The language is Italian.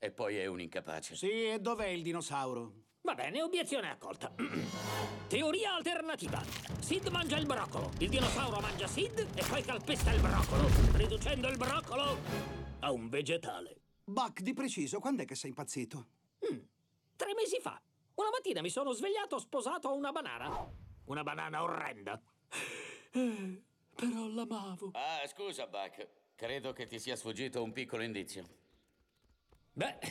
E poi è un incapace. Sì, e dov'è il dinosauro? Va bene, obiezione accolta. Teoria alternativa. Sid mangia il broccolo, il dinosauro mangia Sid e poi calpesta il broccolo, riducendo il broccolo a un vegetale. Buck, di preciso, quando è che sei impazzito? Tre mesi fa, una mattina mi sono svegliato sposato a una banana. Una banana orrenda. Eh, Però l'amavo. Ah, scusa, Buck. Credo che ti sia sfuggito un piccolo indizio. But